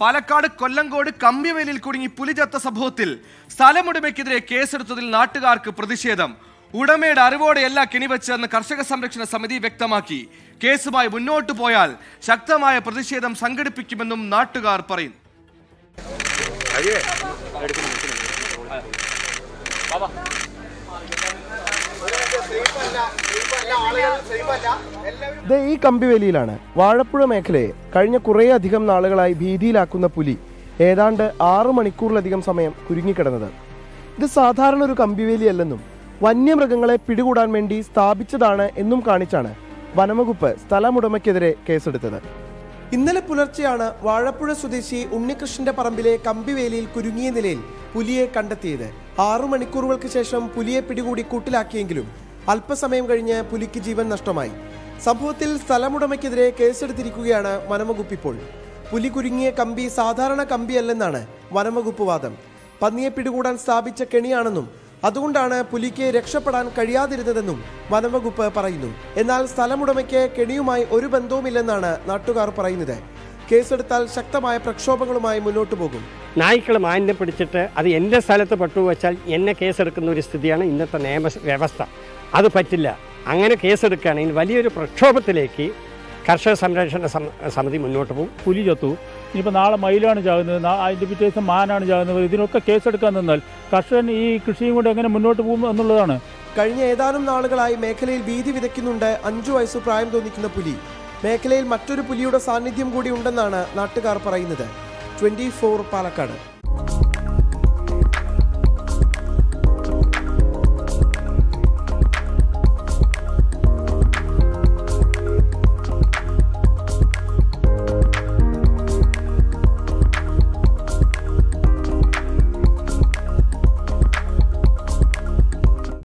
പാലക്കാട് കൊല്ലങ്കോട് കമ്പിവേലിൽ കുടുങ്ങി പുലിചത്ത സംഭവത്തിൽ സ്ഥലമുടമയ്ക്കെതിരെ കേസെടുത്തതിൽ നാട്ടുകാർക്ക് പ്രതിഷേധം. ഉടമയുടെ അറിവോടെയല്ല കിണിവച്ചതെന്ന് കർഷക സംരക്ഷണ സമിതി വ്യക്തമാക്കി. കേസുമായി മുന്നോട്ടു പോയാൽ ശക്തമായ പ്രതിഷേധം സംഘടിപ്പിക്കുമെന്നും നാട്ടുകാർ പറയുന്നു. ഇത് ഈ കമ്പിവേലിയിലാണ്. വാഴപ്പുഴ മേഖലയെ കഴിഞ്ഞ കുറേ അധികം നാളുകളായി ഭീതിയിലാക്കുന്ന പുലി ഏതാണ്ട് ആറു മണിക്കൂറിലധികം സമയം കുരുങ്ങിക്കിടന്നത്. ഇത് സാധാരണ ഒരു കമ്പിവേലിയല്ലെന്നും വന്യമൃഗങ്ങളെ പിടികൂടാൻ വേണ്ടി സ്ഥാപിച്ചതാണ് എന്നും കാണിച്ചാണ് വനംവകുപ്പ് സ്ഥലമുടമയ്ക്കെതിരെ കേസെടുത്തത്. ഇന്നലെ പുലർച്ചെയാണ് വാഴപ്പുഴ സ്വദേശി ഉണ്ണികൃഷ്ണന്റെ പറമ്പിലെ കമ്പിവേലിയിൽ കുരുങ്ങിയ നിലയിൽ പുലിയെ കണ്ടെത്തിയത്. ആറു മണിക്കൂറുകൾക്ക് ശേഷം പുലിയെ പിടികൂടി കൂട്ടിലാക്കിയെങ്കിലും അല്പസമയം കഴിഞ്ഞ് പുലിക്ക് ജീവൻ നഷ്ടമായി. സംഭവത്തിൽ സ്ഥലമുടമയ്ക്കെതിരെ കേസെടുത്തിരിക്കുകയാണ് വനംവകുപ്പ് ഇപ്പോൾ പുലി കുരുങ്ങിയ കമ്പി സാധാരണ കമ്പിയല്ലെന്നാണ് വനംവകുപ്പ് വാദം. പന്നിയെ പിടികൂടാൻ സ്ഥാപിച്ച കെണിയാണെന്നും അതുകൊണ്ടാണ് പുലിക്ക് രക്ഷപ്പെടാൻ കഴിയാതിരുന്നതെന്നും വനംവകുപ്പ് പറയുന്നു. എന്നാൽ സ്ഥലമുടമയ്ക്ക് കെണിയുമായി ഒരു ബന്ധവുമില്ലെന്നാണ് നാട്ടുകാർ പറയുന്നത്. കേസെടുത്താൽ ശക്തമായ പ്രക്ഷോഭങ്ങളുമായി മുന്നോട്ടു പോകും. നായ്ക്കൾ മാന്യം പിടിച്ചിട്ട് അത് എന്റെ സ്ഥലത്ത് പട്ടുവച്ചാൽ എന്നെ കേസെടുക്കുന്ന ഒരു സ്ഥിതിയാണ് ഇന്നത്തെ നിയമ വ്യവസ്ഥ. അത് പറ്റില്ല. അങ്ങനെ കേസെടുക്കുകയാണെങ്കിൽ വലിയൊരു പ്രക്ഷോഭത്തിലേക്ക് കർഷക സംരക്ഷണ സമിതി മുന്നോട്ട് പോകും. പുലി ചത്തു. ഇനിയിപ്പോൾ നാളെ മയിലാണ് ചാകുന്നത്. അതിന്റെ പിറ്റേ ദിവസം മാനാണ് ചാകുന്നത്. ഇതിനൊക്കെ കേസെടുക്കാൻ നിന്നാൽ കർഷകൻ ഈ കൃഷിയും കൊണ്ട് എങ്ങനെ മുന്നോട്ട് പോകും എന്നുള്ളതാണ്. കഴിഞ്ഞ ഏതാനും നാളുകളായി മേഖലയിൽ ഭീതി വിതയ്ക്കുന്നുണ്ട് അഞ്ചു വയസ്സ് പ്രായം തോന്നിക്കുന്ന പുലി. മേഖലയിൽ മറ്റൊരു പുലിയുടെ സാന്നിധ്യം കൂടി ഉണ്ടെന്നാണ് നാട്ടുകാർ പറയുന്നത്. ട്വന്റി പാലക്കാട്.